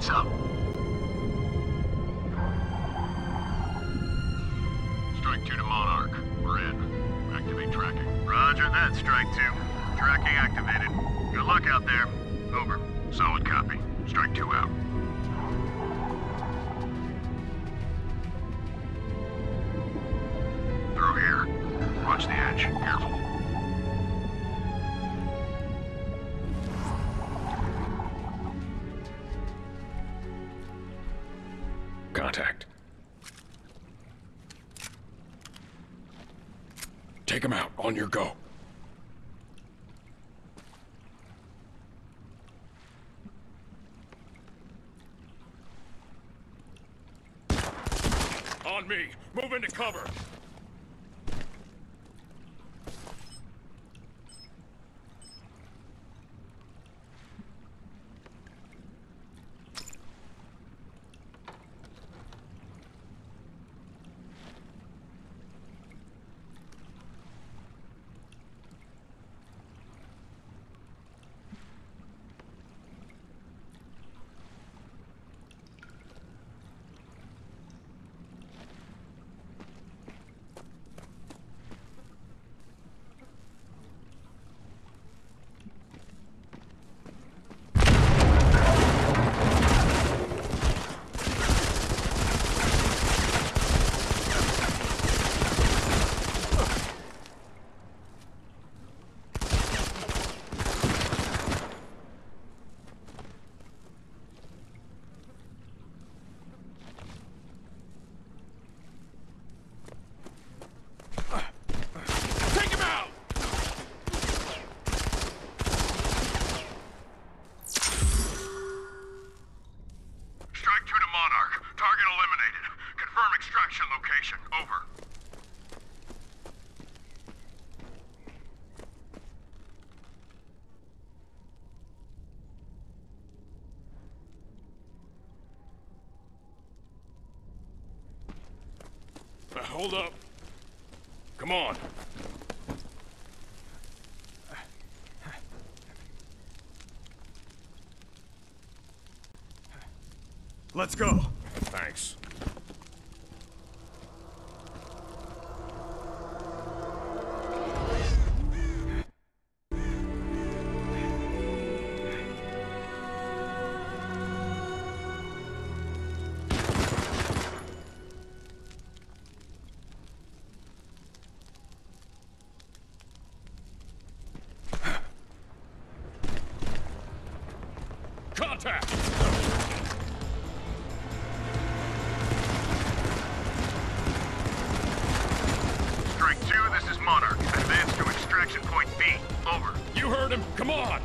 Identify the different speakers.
Speaker 1: Lights up. Strike 2 to Monarch. We're in. Activate tracking. Roger that, Strike 2. Tracking activated. Good luck out there. Over. Solid copy. Strike 2 out. Through here. Watch the edge. Careful.
Speaker 2: Contact. Take him out. On your go. On me. Move into cover. Take him out!
Speaker 1: Strike 2 to Monarch. Target eliminated. Confirm extraction location. Over.
Speaker 2: Uh, hold up. Come on.
Speaker 3: Let's go.
Speaker 2: Thanks. Contact!
Speaker 1: Strike 2, this is Monarch. Advance to extraction point B. Over.
Speaker 2: You heard him. Come on.